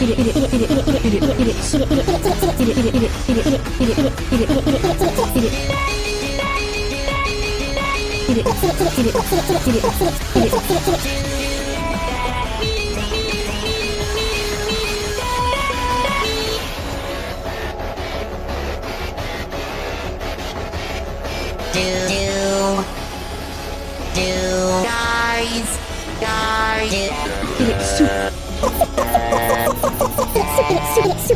guys guys.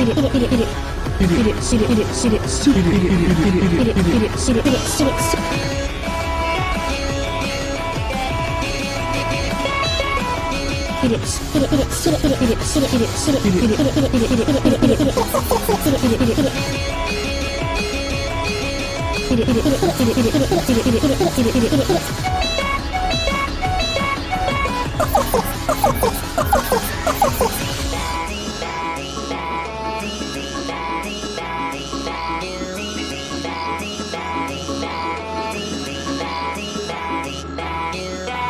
いる